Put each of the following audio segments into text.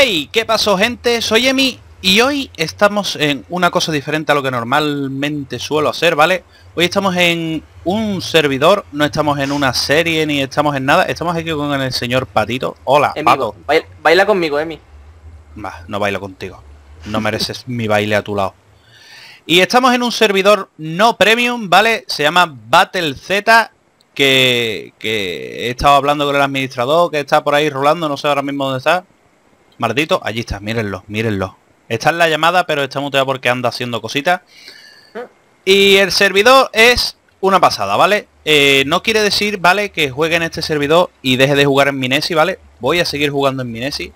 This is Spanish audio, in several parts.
Hey, ¿qué pasó gente? Soy Emi y hoy estamos en una cosa diferente a lo que normalmente suelo hacer, ¿vale? Hoy estamos en un servidor, no estamos en una serie ni estamos en nada, estamos aquí con el señor Patito. Hola, Emi, Pato. baila, baila conmigo, Emi. Bah, no bailo contigo. No mereces mi baile a tu lado. Y estamos en un servidor no premium, ¿vale? Se llama Battle Z, que, que he estado hablando con el administrador, que está por ahí rolando, no sé ahora mismo dónde está. Maldito, allí está, mírenlo, mírenlo. Está en la llamada, pero está muteado porque anda haciendo cositas. Y el servidor es una pasada, ¿vale? Eh, no quiere decir, ¿vale? Que juegue en este servidor y deje de jugar en Minesi, ¿vale? Voy a seguir jugando en Minesi.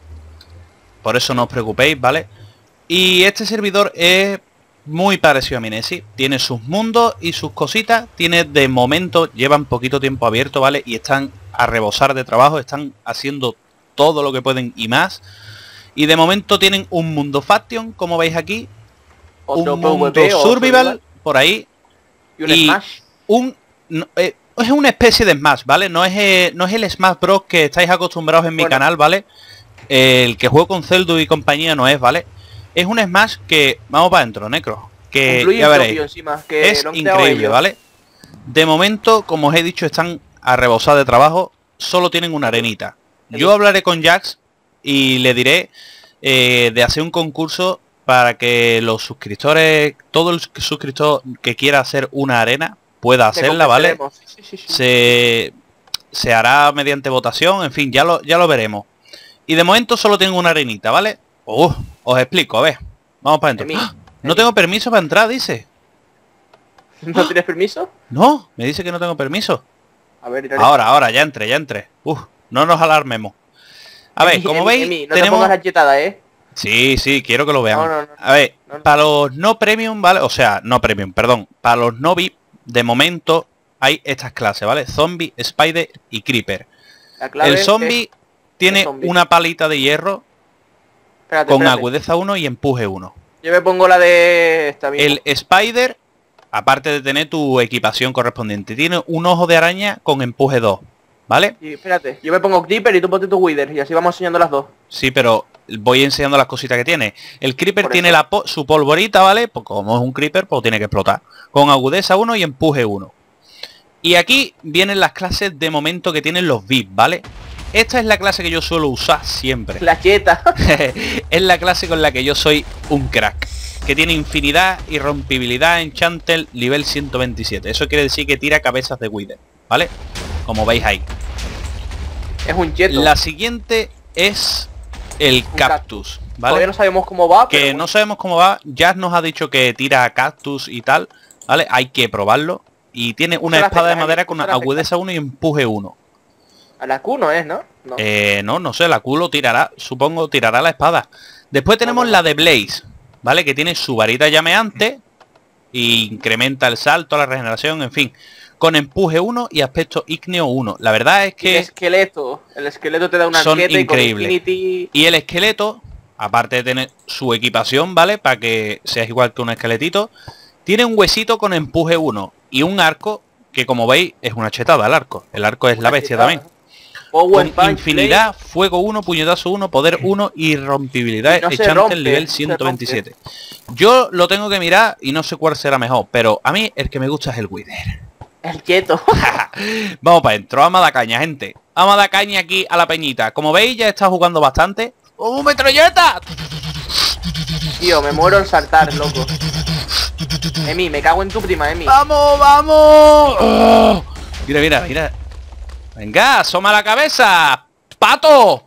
Por eso no os preocupéis, ¿vale? Y este servidor es muy parecido a Minesi. Tiene sus mundos y sus cositas. Tiene de momento, llevan poquito tiempo abierto, ¿vale? Y están a rebosar de trabajo. Están haciendo todo lo que pueden y más. Y de momento tienen un mundo Faction, como veis aquí. Otro un mundo PvP survival, por ahí. Y un y- Smash. Un... no, eh, es una especie de Smash, ¿vale? No es, eh, no es el Smash Bros que estáis acostumbrados en mi Bueno. canal, ¿vale? El que juego con Zelda y compañía no es, ¿vale? Es un Smash que... Vamos para adentro, Necro. Que ya veréis. encima, que Es increíble. ¿vale? De momento, como os he dicho, están a rebosar de trabajo. Solo tienen una arenita. Yo hablaré con Jax y le diré eh, de hacer un concurso para que los suscriptores, todo el suscriptor que quiera hacer una arena pueda hacerla, ¿vale? convenceremos. Sí, sí, sí. Se, se hará mediante votación, en fin, ya lo, ya lo veremos. Y de momento solo tengo una arenita, ¿vale? Uh, os explico, a ver. Vamos para adentro. ¡Ah! No tengo permiso para entrar, dice. ¿No tienes permiso? No, me dice que no tengo permiso. A ver, Ahora, ahora, ya entré, ya entré. Uf, no nos alarmemos. A ver, como veis, no te tenemos... chetada, ¿eh? Sí, sí, quiero que lo vean. No, no, no. A ver, para los no premium, ¿vale? O sea, no premium, perdón. Para los no VIP, de momento hay estas clases, ¿vale? Zombie, Spider y Creeper. La clave El zombie tiene zombie. una palita de hierro Espérate, con espérate. agudeza 1 y empuje 1. Yo me pongo la de esta misma. El Spider, aparte de tener tu equipación correspondiente, tiene un ojo de araña con empuje 2, ¿vale? Y espérate, yo me pongo Creeper y tú ponte tu Wither y así vamos enseñando las dos. Sí, pero voy enseñando las cositas que tiene. El Creeper Por tiene la po- su polvorita, ¿vale? Pues como es un Creeper, pues tiene que explotar. Con agudeza 1 y empuje 1. Y aquí vienen las clases de momento que tienen los VIP, ¿vale? Esta es la clase que yo suelo usar siempre. La cheta. es la clase con la que yo soy un crack. Que tiene infinidad y rompibilidad en Chantel nivel 127. Eso quiere decir que tira cabezas de Wither, ¿vale? Como veis ahí. es un cheto. La siguiente es el cactus, Todavía ¿vale? no sabemos cómo va, Que pero no sabemos cómo va. Jazz nos ha dicho que tira cactus y tal, ¿vale? Hay que probarlo. Y tiene una espada de madera con agudeza 1 y empuje 1. a la Q no es, ¿no? No. Eh, no, no sé, la culo tirará, supongo, tirará la espada. Después tenemos la de Blaze, ¿vale? Que tiene su varita llameante y incrementa el salto, la regeneración, en fin. Con empuje 1 y aspecto ígneo 1. La verdad es Y el que... esqueleto. El esqueleto te da una son arqueta y increíbles. Infinity... Y el esqueleto, aparte de tener su equipación, ¿vale? Para que seas igual que un esqueletito, tiene un huesito con empuje 1 y un arco que como veis es una chetada el arco. El arco es la bestia chetada. también. Power Con Punch, infinidad, fuego 1, puñetazo 1, poder 1 y rompibilidad no echante el nivel no se 127. Yo lo tengo que mirar y no sé cuál será mejor, pero a mí el que me gusta es el Wither. El cheto. Vamos para adentro, vamos a dar caña, gente. Vamos a dar caña aquí a la peñita. Como veis, ya está jugando bastante. ¡Oh, metralleta! Tío, me muero al saltar, loco. Emi, me cago en tu prima, Emi. ¡Vamos, vamos! ¡Oh! Mira, mira, mira. Venga, asoma la cabeza. ¡Pato!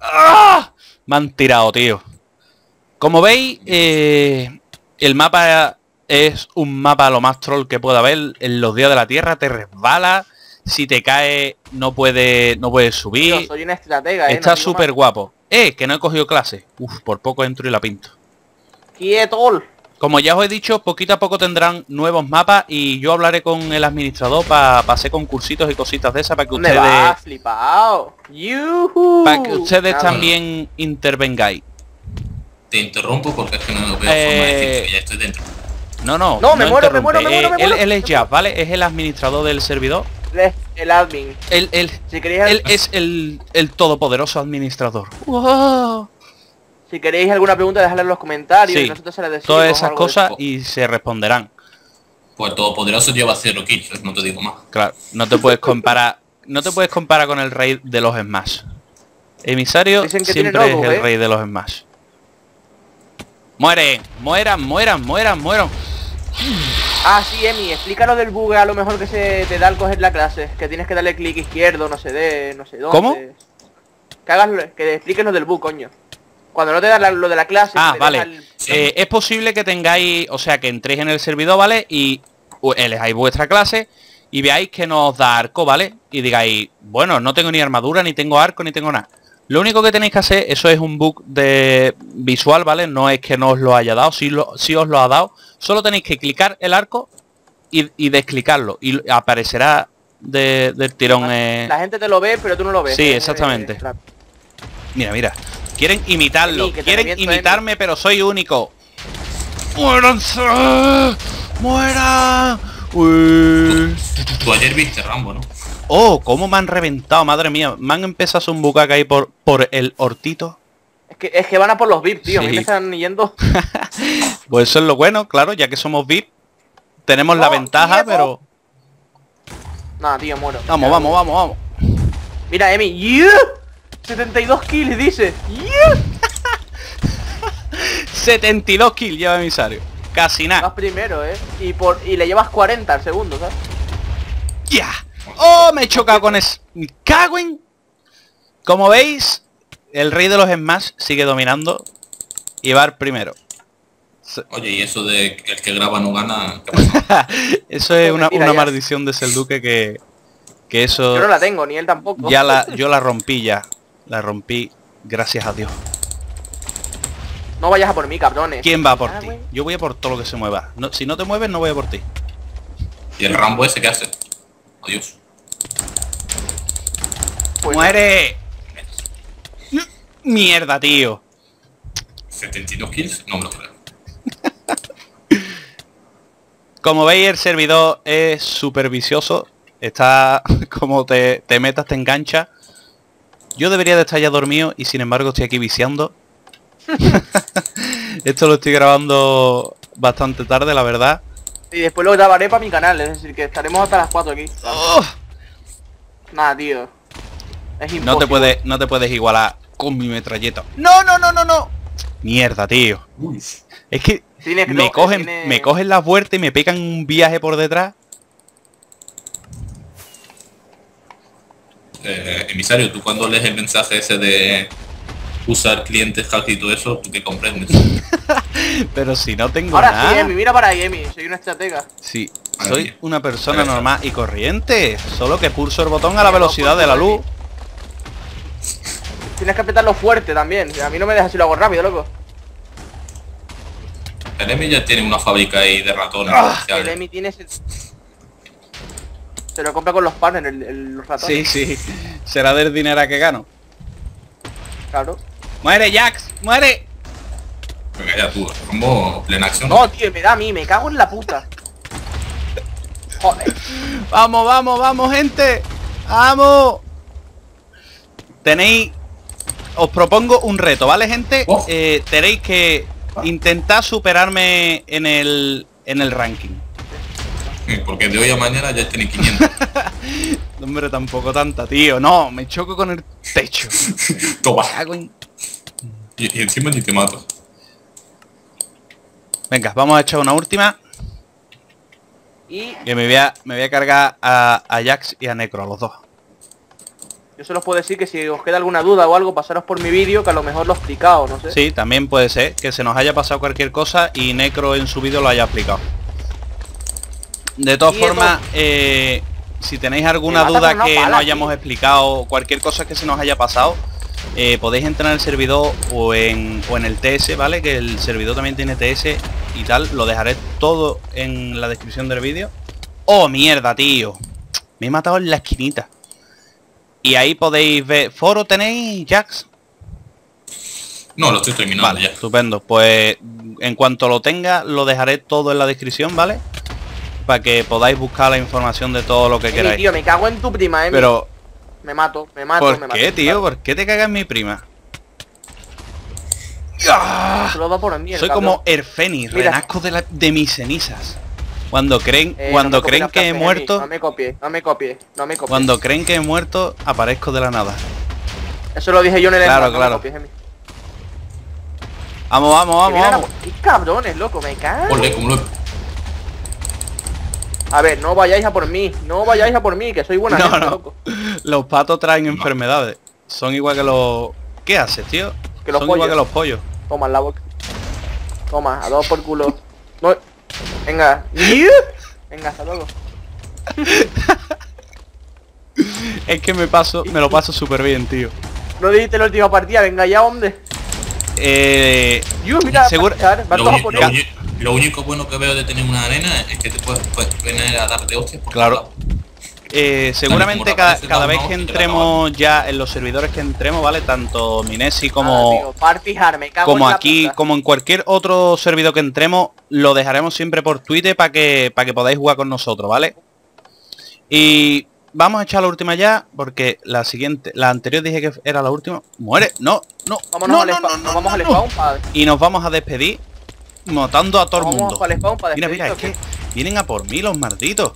¡Ah! Me han tirado, tío. Como veis, eh, el mapa es un mapa lo más troll que pueda haber. En los días de la Tierra te resbala. Si te cae, no puede, no puedes subir. Soy una estratega, eh. Está no súper guapo. Eh, que no he cogido clase. Uf, por poco entro y la pinto. Quieto. Como ya os he dicho, poquito a poco tendrán nuevos mapas y yo hablaré con el administrador para hacer concursitos y cositas de esas para que ¿Dónde ustedes para que ustedes Nada. también intervengáis. Te interrumpo porque es que no veo forma de Eh, decir que ya estoy dentro. No, no, No, me muero, me muero, me muero, me Eh, él, muero. él es Jazz, ¿vale? Es el administrador del servidor. Él es el admin. Él, él, Si querías... él es el, el todopoderoso administrador. ¡Wow! Si queréis alguna pregunta, dejadla en los comentarios Sí, y nosotros se las decimos. Todas esas de cosas y se responderán. Pues Todopoderoso lleva cero kills, no te digo más. Claro, no te puedes comparar, no te puedes comparar con el rey de los Smash. Emisario siempre es logos, el ¿eh? rey de los Smash. Muere, mueran, mueran, mueran, mueran. Ah, sí, Emi, explícalo del bug a lo mejor que se te da al coger la clase. Que tienes que darle clic izquierdo, no sé de, no sé dónde. ¿Cómo? Que hagas, que expliques lo del bug, coño. Cuando no te da la- lo de la clase. Ah, vale. el- Eh, es posible que tengáis, o sea, que entréis en el servidor, ¿vale? Y elijáis vuestra clase y veáis que nos da arco, ¿vale? Y digáis, bueno, no tengo ni armadura, ni tengo arco, ni tengo nada. Lo único que tenéis que hacer, eso es un bug de visual, ¿vale? No es que no os lo haya dado, si, lo, si os lo ha dado. Solo tenéis que clicar el arco y, y desclicarlo. Y aparecerá de- del tirón. eh, La gente te lo ve, pero tú no lo ves. Sí, Eh, exactamente. claro. Mira, mira. Quieren imitarlo. Quieren imitarme, pero soy único. ¡Muéranse! ¡Muera! Uy. Tú ayer viste Rambo, ¿no? Oh, cómo me han reventado, madre mía. Me han empezado a bucaca ahí por, por el hortito. Es que, es que van a por los VIP, tío. A mí Sí. me están yendo. Pues eso es lo bueno, claro, ya que somos VIP. Tenemos la ventaja, pero... Nada, tío, muero. Vamos, vamos, vamos, vamos. Mira, Emi. ¡Yeah! 72 kills, dice. ¡Yeah! 72 kills lleva emisario. Casi Vas nada. primero, eh. Y por y le llevas 40 al segundo, ¿sabes? ¡Ya! ¡Oh, me he chocado con es... ¡Me cago en... Como veis, el rey de los Smash sigue dominando. Y Bar primero. Oye, y eso de que el que graba no gana, ¿qué pasa? Eso es una, maldición de Selduque que... Que eso... Yo no la tengo, ni él tampoco. Ya la, yo la rompí ya. La rompí, gracias a Dios. No vayas a por mí, cabrones. ¿Quién va a por Ah, ti? Yo voy a por todo lo que se mueva. No- si no te mueves, no voy a por ti. ¿Y el Rambo ese qué hace? Adiós. Pues, ¡Muere! Mierda, tío. 72 kills, no me lo creo. Como veis, el servidor es súper vicioso. Está como te, te metas, te engancha. Yo debería de estar ya dormido y sin embargo estoy aquí viciando. Esto lo estoy grabando bastante tarde, la verdad. Y después lo grabaré para mi canal, es decir, que estaremos hasta las 4 aquí. ¡Oh! Nada, tío. Es imposible. No te puedes, no te puedes igualar con mi metralleta. No, no, no, no, no. Mierda, tío. Uy. Es que me cogen, tiene- me cogen la vuelta y me pegan un viaje por detrás. Eh, emisario, tú cuando lees el mensaje ese de usar clientes hack y todo eso, ¿tú qué comprendes? Pero si no tengo Ahora nada. sí, Emi, mira para ahí, Emi. Soy una estratega. Sí, Madre soy mía. una persona Gracias. normal y corriente. Solo que pulso el botón a la velocidad de la luz. Tienes que apretarlo fuerte también. A mí no me dejas si lo hago rápido, loco. El Emi ya tiene una fábrica ahí de ratones. Ah, El. Emi tiene ese... Se lo compra con los partners, el, el, los ratones. Sí, sí. Será del dinero que gano. Claro. ¡Muere, Jax! ¡Muere! Venga ya tú, Rambo, plena acción. No, tío, me da a mí, me cago en la puta. Joder. ¡Vamos, vamos, vamos, gente! ¡Vamos! Tenéis... Os propongo un reto, ¿vale, gente? Oh. Eh, tenéis que intentar superarme en el, en el ranking. Porque de hoy a mañana ya tiene 500. Hombre, tampoco tanta, tío. No, me choco con el techo. Toma. Y, y encima ni te mato. Venga, vamos a echar una última. Y Que me voy a, me voy a cargar a, a Jax y a Necro, a los dos. yo solo os puedo decir que si os queda alguna duda o algo, pasaros por mi vídeo, que a lo mejor lo he explicado, no sé. Sí, también puede ser que se nos haya pasado cualquier cosa y Necro en su vídeo lo haya explicado. De todas formas, eh, si tenéis alguna duda que pala, no hayamos tío. explicado, cualquier cosa que se nos haya pasado, eh, podéis entrar en el servidor o en, o en el TS, ¿vale? Que el servidor también tiene TS y tal. Lo dejaré todo en la descripción del vídeo. ¡Oh, mierda, tío! Me he matado en la esquinita. Y ahí podéis ver... ¿Foro tenéis, Jax? No, lo estoy terminando Vale, ya. estupendo. Pues en cuanto lo tenga, lo dejaré todo en la descripción, ¿vale? Para que podáis buscar la información de todo lo que Emi, queráis. tío, me cago en tu prima, Emi. Pero, Me mato, me mato, ¿por me mato. qué, tío? Claro. ¿Por qué te cagas mi prima? ¡Ah! Lo da por mí. Soy cabrón. como Erfeni, renazco de, la- de mis cenizas. Cuando creen, Eh, cuando no copies creen que he frase, muerto, No me copie, no me copie, no me copie. cuando creen que he muerto, aparezco de la nada. Eso lo dije yo en el Claro, enlace, no claro. copies. Vamos, vamos, vamos, vamos. Qué cabrones, loco, me cago. Ole, como lo... A ver, no vayáis a por mí, no vayáis a por mí, que soy buena No, gente, no. loco. Los patos traen enfermedades. Son igual que los... ¿Qué haces, tío? Que los Son igual pollos. que los pollos. Toma en la boca. Toma, a dos por culo. No. Venga. Venga, hasta luego. Es que me paso, me lo paso súper bien, tío. No dijiste la última partida, venga ya, hombre. Eh, Yo, mira, Seguro- va a Lo, único bueno que veo de tener una arena es que te puedes, puedes venir a dar de hostias por Claro. eh, seguramente cada, cada vez que entremos ya en los servidores que entremos, ¿vale? Tanto Minesi Ah, como, tío, me cago como en aquí, como en cualquier otro servidor que entremos, lo dejaremos siempre por Twitter para que para que podáis jugar con nosotros, ¿vale? Y vamos a echar la última ya, porque la siguiente, la anterior dije que era la última. Muere, no, no, Vámonos no, al no, spawn, no, nos no, vamos no, al no. spawn para... Y nos vamos a despedir matando a todo el mundo. para el spawn para Mira, mira, es que vienen a por mí los malditos.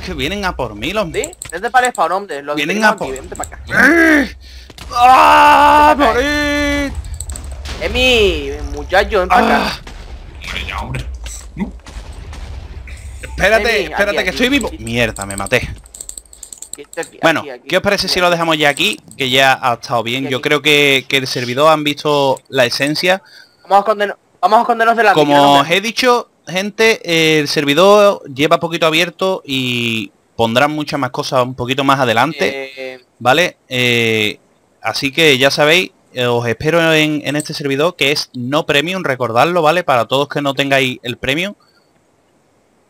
Es que vienen a por mí los... ¿Sí? Vente para el spawn, hombre. Los Vienen a por- aquí, vente para acá. ¡Ah! Pa' acá. morir! Emi, muchacho, ven para ¡Ah! acá. Hombre, ya, hombre. No. Espérate, Emi, espérate aquí, que aquí, estoy vivo. Mierda, me maté. Aquí, Bueno, aquí, aquí. ¿qué os parece si lo dejamos ya aquí? Que ya ha estado bien. Yo creo que, que el servidor han visto la esencia. Vamos a escondernos, vamos a escondernos de la Como os he dicho, gente, el servidor lleva poquito abierto y pondrán muchas más cosas un poquito más adelante, Eh, ¿vale? Eh, así que ya sabéis, eh, os espero en, en este servidor que es no premium, recordadlo, ¿vale? Para todos que no tengáis el premium.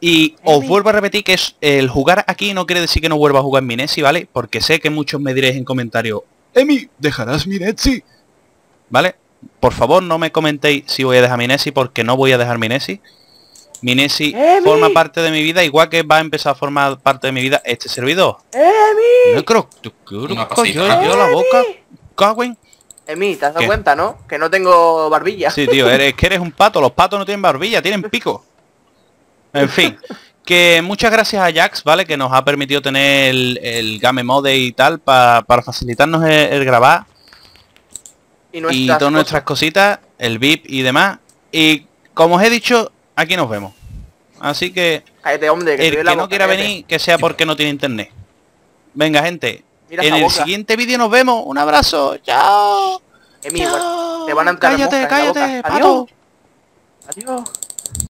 Y os vuelvo a repetir que es el jugar aquí no quiere decir que no vuelva a jugar Minesi, ¿vale? Porque sé que muchos me diréis en comentarios, Emi, ¿dejarás Minesi? ¿Vale? Por favor, no me comentéis si voy a dejar Minesi porque no voy a dejar Minesi. Minesi ¡Emi! forma parte de mi vida, igual que va a empezar a formar parte de mi vida este servidor. ¡Emi! No creo, yo, Una yo, pasita. yo la boca, cagüen. Emi, ¿te has dado ¿Qué? cuenta, no? Que no tengo barbilla. Sí, tío, eres que eres un pato. Los patos no tienen barbilla, tienen pico. En fin, que muchas gracias a Jax, ¿vale? Que nos ha permitido tener el, el Game Mode y tal pa- para facilitarnos el, el grabar Y todas nuestras cositas, el VIP y demás. Y como os he dicho, aquí nos vemos. Así que cosas. Cállate, hombre, que el no boca, quiera cállate. venir, que sea porque no tiene internet. Venga, gente. Mira en el boca. siguiente vídeo nos vemos. Un abrazo. Chao. Emi, Chao. bueno, te van a entrar cállate, en cállate, boca. pato. Adiós. Adiós.